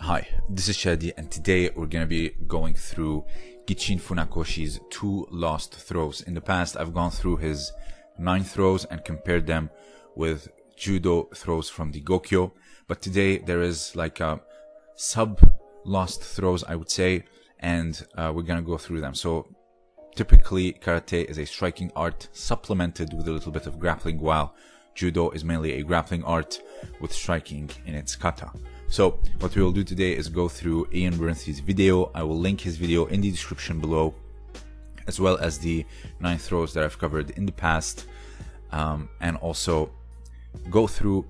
Hi, this is Chadi, and today we're going to be going through Gichin Funakoshi's two lost throws. In the past, I've gone through his nine throws and compared them with judo throws from the Gokyo, but today there is like a sub lost throws, I would say, and uh, we're going to go through them. So, typically, karate is a striking art supplemented with a little bit of grappling, while judo is mainly a grappling art with striking in its kata. So what we will do today is go through Iain Abernethy's video. I will link his video in the description below, as well as the nine throws that I've covered in the past, um, and also go through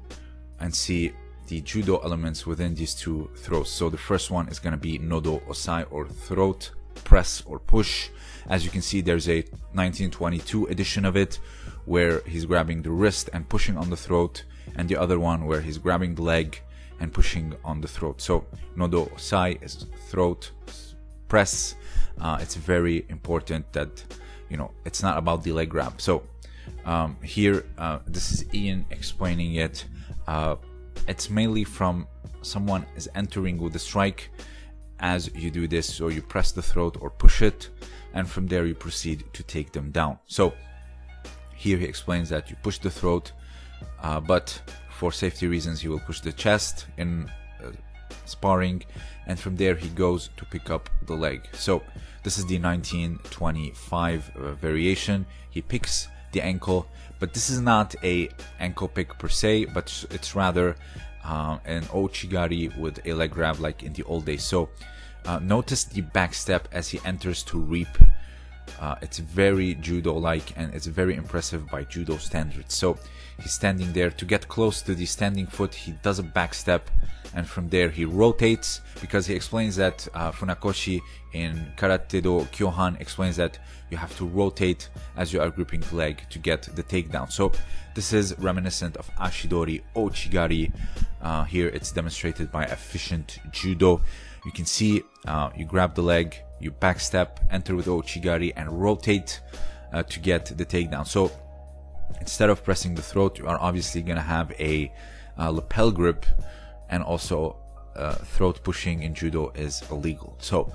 and see the judo elements within these two throws. So the first one is going to be nodo osae or throat press or push. As you can see, there's a 1922 edition of it where he's grabbing the wrist and pushing on the throat, and the other one where he's grabbing the leg and pushing on the throat. So nodo osae is throat press. Uh, it's very important that you know it's not about the leg grab. So um, here, uh, this is Iain explaining it. Uh, it's mainly from someone is entering with a strike. As you do this, so you press the throat or push it, and from there you proceed to take them down. So here he explains that you push the throat, uh, but for safety reasons, he will push the chest in uh, sparring, and from there he goes to pick up the leg. So this is the 1925 uh, variation. He picks the ankle, but this is not a ankle pick per se, but it's rather uh, an ouchigari with a leg grab like in the old days. So uh, notice the back step as he enters to reap uh, it's very judo like and it's very impressive by judo standards. So he's standing there to get close to the standing foot. He does a back step and from there he rotates because he explains that uh, Funakoshi in Karate Do Kyohan explains that you have to rotate as you are gripping the leg to get the takedown. So this is reminiscent of Ashidori Ouchigari. Uh, here it's demonstrated by efficient judo. You can see uh, you grab the leg, you backstep, enter with Ouchigari and rotate uh, to get the takedown. So instead of pressing the throat, you are obviously going to have a uh, lapel grip, and also uh, throat pushing in judo is illegal. So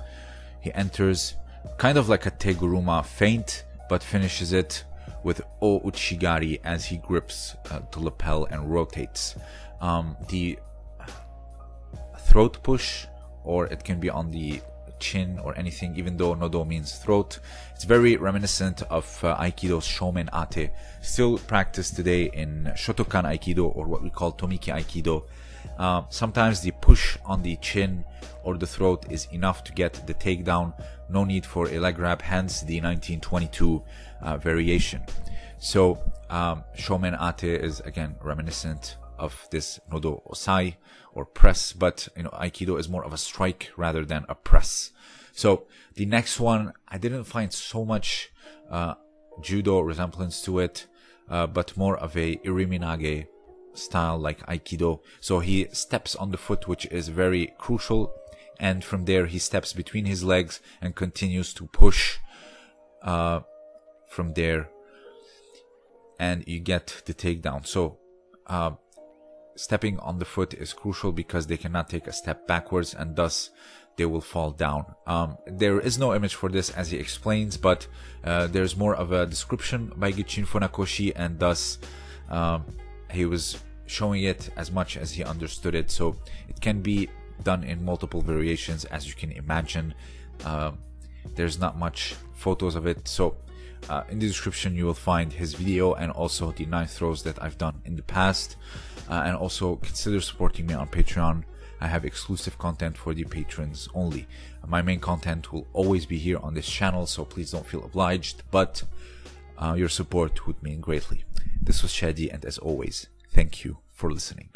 he enters kind of like a teguruma feint, but finishes it with O Uchigari as he grips uh, the lapel and rotates. Um, the throat push, or it can be on the chin or anything, even though nodo means throat. It's very reminiscent of uh, Aikido's shomen ate, still practiced today in Shodokan Aikido or what we call Tomiki Aikido. Uh, sometimes the push on the chin or the throat is enough to get the takedown. No need for a leg grab, hence the 1922 uh, variation. So, um, shomen ate is again reminiscent of this nodo osae or press, but you know, aikido is more of a strike rather than a press. So the next one, I didn't find so much uh, judo resemblance to it, uh, but more of a iriminage style like aikido. So he steps on the foot, which is very crucial, and from there he steps between his legs and continues to push. Uh, from there, and you get the takedown. So uh, stepping on the foot is crucial because they cannot take a step backwards and thus they will fall down. Um, there is no image for this as he explains, but uh, there's more of a description by Gichin Funakoshi and thus um, he was showing it as much as he understood it. So it can be done in multiple variations as you can imagine. Uh, there's not much photos of it. So uh, in the description you will find his video and also the nine throws that I've done in the past uh, and also consider supporting me on Patreon. I have exclusive content for the patrons only. My main content will always be here on this channel, so please don't feel obliged, but uh, your support would mean greatly. This was Chadi, and as always, thank you for listening.